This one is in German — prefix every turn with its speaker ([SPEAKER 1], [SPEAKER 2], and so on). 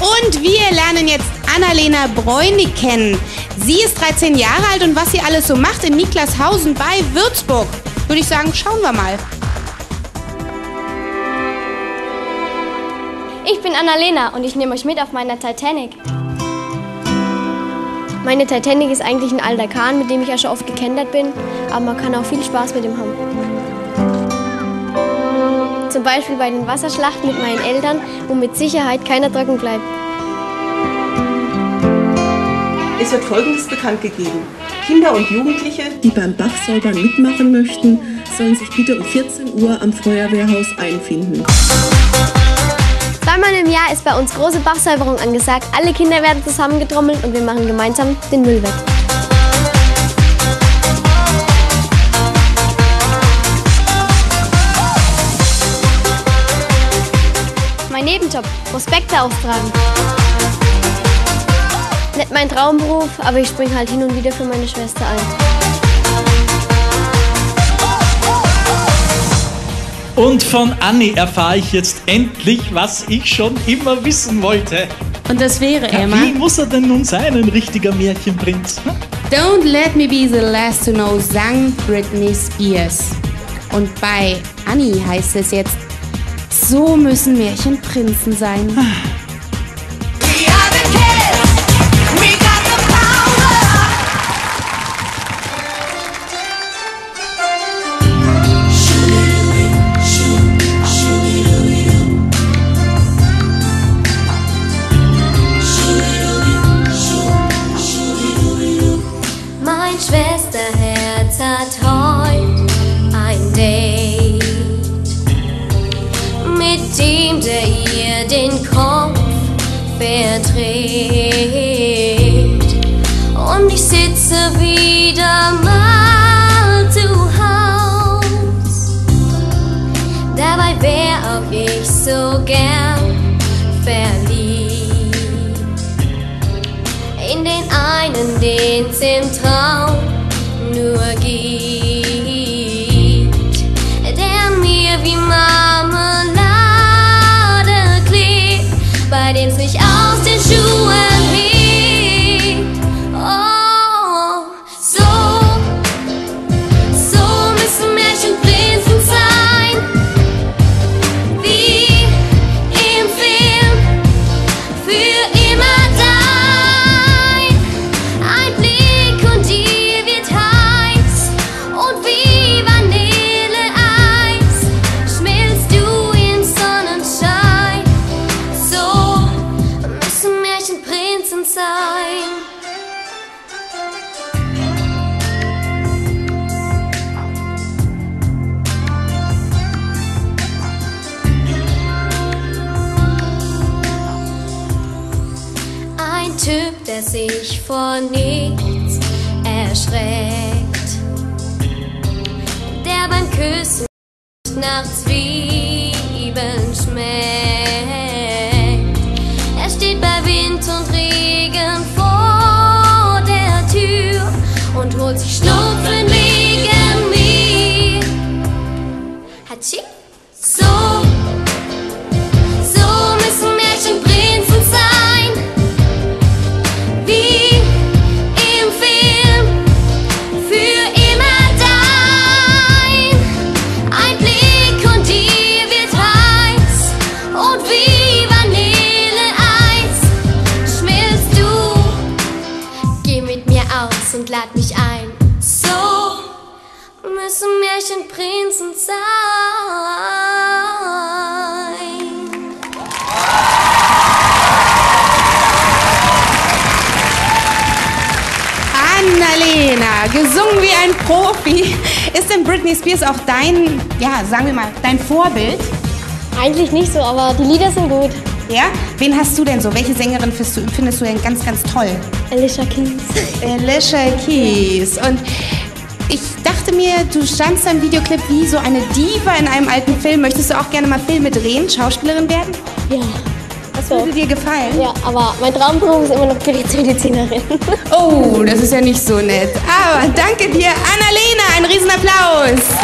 [SPEAKER 1] Und wir lernen jetzt Annalena Bräunig kennen. Sie ist 13 Jahre alt und was sie alles so macht in Niklashausen bei Würzburg, würde ich sagen, schauen wir mal.
[SPEAKER 2] Ich bin Annalena und ich nehme euch mit auf meiner Titanic. Meine Titanic ist eigentlich ein alter Kahn, mit dem ich ja schon oft gekentert bin, aber man kann auch viel Spaß mit ihm haben. Zum Beispiel bei den Wasserschlachten mit meinen Eltern, wo mit Sicherheit keiner trocken bleibt.
[SPEAKER 3] Es wird Folgendes bekannt gegeben. Kinder und Jugendliche, die beim Bachsäubern mitmachen möchten, sollen sich bitte um 14 Uhr am Feuerwehrhaus einfinden.
[SPEAKER 2] Zweimal im Jahr ist bei uns große Bachsäuberung angesagt. Alle Kinder werden zusammengetrommelt und wir machen gemeinsam den Müll weg. Nebenjob, Prospekte austragen. Nicht mein Traumberuf, aber ich springe halt hin und wieder für meine Schwester ein.
[SPEAKER 4] Und von Anni erfahre ich jetzt endlich, was ich schon immer wissen wollte.
[SPEAKER 1] Und das wäre,
[SPEAKER 4] Ja,
[SPEAKER 1] Emma,
[SPEAKER 4] wie muss er denn nun sein, ein richtiger Märchenprinz? Hm?
[SPEAKER 1] Don't Let Me Be the Last to Know sang Britney Spears. Und bei Annie heißt es jetzt, so müssen sein.
[SPEAKER 5] Got the power.
[SPEAKER 2] Mein Schwesterherz hat verdreht. Und ich sitze wieder mal zu Haus. Dabei wär auch ich so gern verliebt in den einen, den's im bei dem's mich aus den Typ, der sich vor nichts erschreckt, der beim Küssen nach Zwiebeln und lad mich ein. So müssen Märchenprinzen sein.
[SPEAKER 1] Annalena, gesungen wie ein Profi. Ist denn Britney Spears auch dein, ja, sagen wir mal, dein Vorbild?
[SPEAKER 2] Eigentlich nicht so, aber die Lieder sind gut.
[SPEAKER 1] Ja? Wen hast du denn so? Welche Sängerin findest du, findest du denn ganz, ganz toll?
[SPEAKER 2] Alicia Keys.
[SPEAKER 1] Alicia Keys. Und ich dachte mir, du standst im Videoclip wie so eine Diva in einem alten Film. Möchtest du auch gerne mal Filme drehen, Schauspielerin werden?
[SPEAKER 2] Ja. Das
[SPEAKER 1] Würde dir gefallen?
[SPEAKER 2] ja, aber mein Traumberuf ist immer noch Gerichtsmedizinerin.
[SPEAKER 1] Oh, das ist ja nicht so nett. Aber danke dir, Annalena. Ein Riesenapplaus.